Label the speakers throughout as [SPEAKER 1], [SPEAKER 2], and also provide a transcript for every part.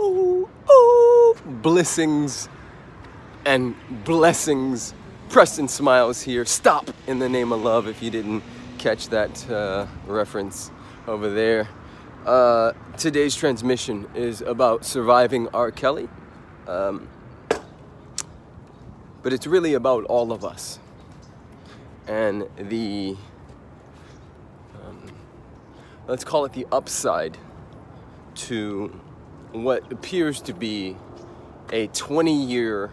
[SPEAKER 1] oh, blessings and blessings. Preston Smiles here. Stop in the name of love if you didn't catch that uh, reference over there. Uh, today's transmission is about surviving R. Kelly. Um, but it's really about all of us and the um, let's call it the upside to what appears to be a 20 year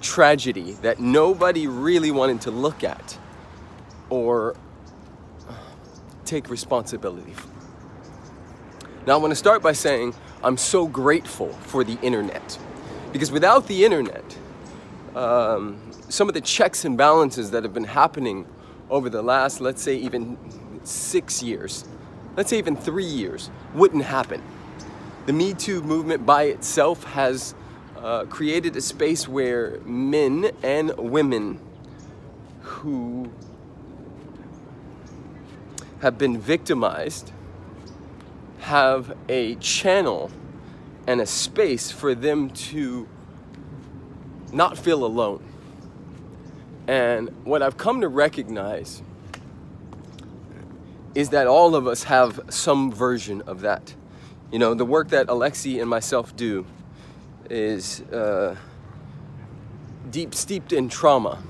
[SPEAKER 1] tragedy that nobody really wanted to look at or take responsibility for. Now, I want to start by saying I'm so grateful for the internet because without the internet, um, some of the checks and balances that have been happening over the last, let's say, even six years, let's say even three years, wouldn't happen. The Me Too movement by itself has uh, created a space where men and women who have been victimized have a channel and a space for them to not feel alone. And what I've come to recognize is that all of us have some version of that. You know, the work that Alexi and myself do is uh, deep steeped in trauma.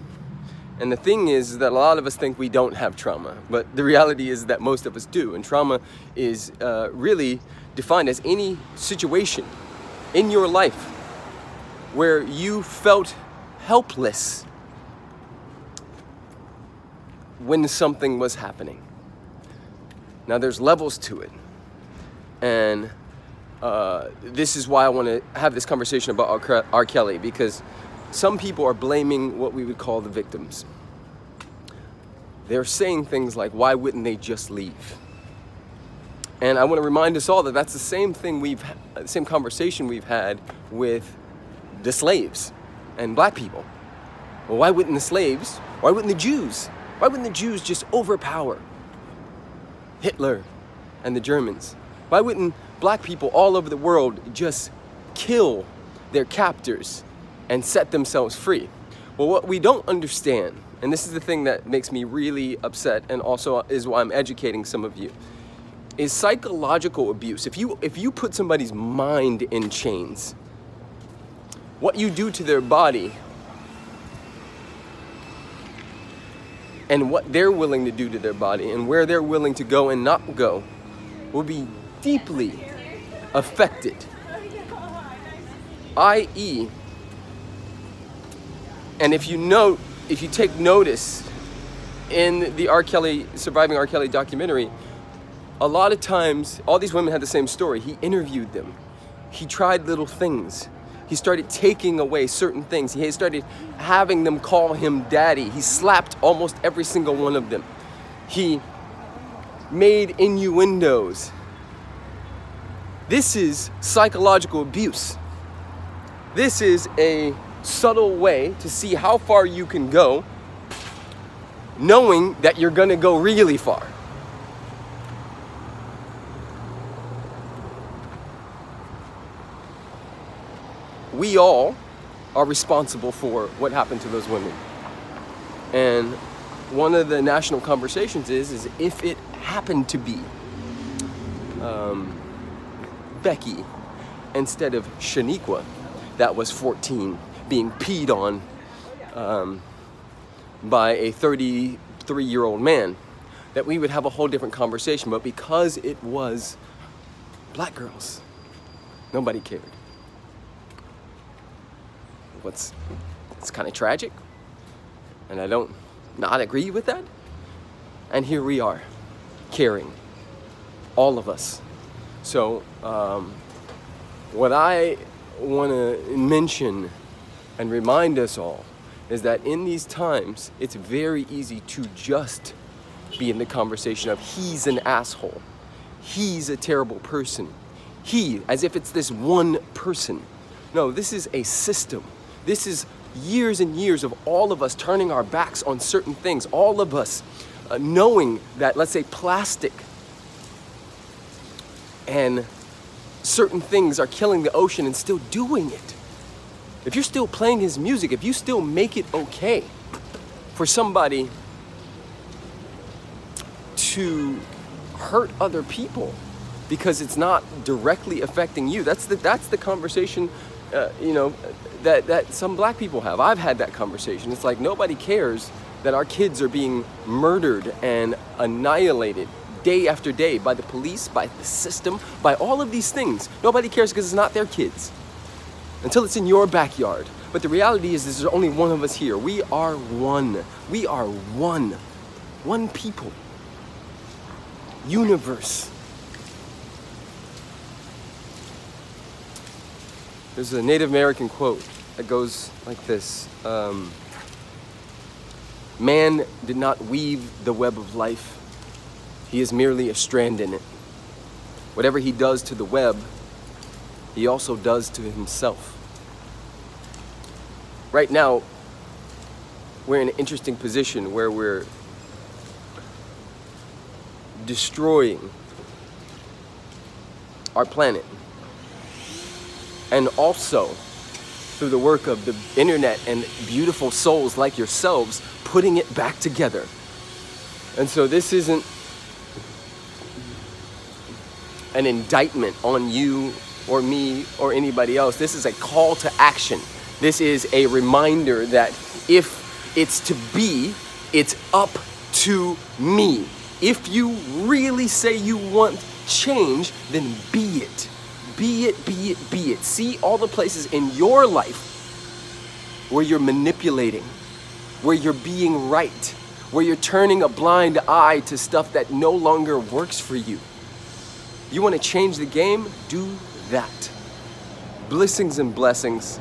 [SPEAKER 1] And the thing is that a lot of us think we don't have trauma, but the reality is that most of us do. And trauma is uh, really defined as any situation in your life where you felt helpless when something was happening. Now, there's levels to it. And uh, this is why I want to have this conversation about R. R. Kelly because some people are blaming what we would call the victims. They're saying things like, why wouldn't they just leave? And I want to remind us all that that's the same thing we've, the same conversation we've had with the slaves and black people. Well, why wouldn't the slaves, why wouldn't the Jews, why wouldn't the Jews just overpower Hitler and the Germans? Why wouldn't black people all over the world just kill their captors and set themselves free? Well, what we don't understand, and this is the thing that makes me really upset and also is why I'm educating some of you, is psychological abuse. If you, if you put somebody's mind in chains, what you do to their body and what they're willing to do to their body and where they're willing to go and not go will be deeply affected. I.e., and if you note, if you take notice in the R. Kelly, Surviving R. Kelly documentary, a lot of times, all these women had the same story. He interviewed them. He tried little things. He started taking away certain things. He started having them call him daddy. He slapped almost every single one of them. He made innuendos. This is psychological abuse. This is a subtle way to see how far you can go, knowing that you're gonna go really far. we all are responsible for what happened to those women. And one of the national conversations is, is if it happened to be um, Becky instead of Shaniqua, that was 14, being peed on um, by a 33 year old man, that we would have a whole different conversation. But because it was black girls, nobody cared what's it's kind of tragic and I don't not agree with that. And here we are, caring, all of us. So, um, what I want to mention and remind us all is that in these times, it's very easy to just be in the conversation of he's an asshole, he's a terrible person, he, as if it's this one person. No, this is a system. This is years and years of all of us turning our backs on certain things, all of us uh, knowing that, let's say, plastic and certain things are killing the ocean and still doing it. If you're still playing his music, if you still make it okay for somebody to hurt other people because it's not directly affecting you, that's the, that's the conversation, uh, you know, that, that some black people have. I've had that conversation. It's like nobody cares that our kids are being murdered and annihilated day after day by the police, by the system, by all of these things. Nobody cares because it's not their kids until it's in your backyard. But the reality is, there's only one of us here. We are one. We are one. One people. Universe. There's a Native American quote that goes like this um, Man did not weave the web of life, he is merely a strand in it. Whatever he does to the web, he also does to himself. Right now, we're in an interesting position where we're destroying our planet. And also, through the work of the internet and beautiful souls like yourselves, putting it back together. And so this isn't an indictment on you or me or anybody else. This is a call to action. This is a reminder that if it's to be, it's up to me. If you really say you want change, then be it. Be it, be it, be it. See all the places in your life where you're manipulating, where you're being right, where you're turning a blind eye to stuff that no longer works for you. You want to change the game? Do that. Blessings and blessings.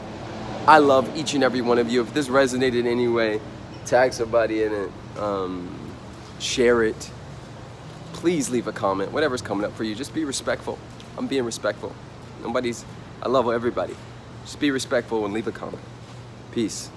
[SPEAKER 1] I love each and every one of you. If this resonated in any way, tag somebody in it, um, share it. Please leave a comment. Whatever's coming up for you, just be respectful. I'm being respectful. Nobody's, I love everybody. Just be respectful and leave a comment. Peace.